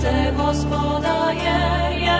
Ty Gospoda je, je.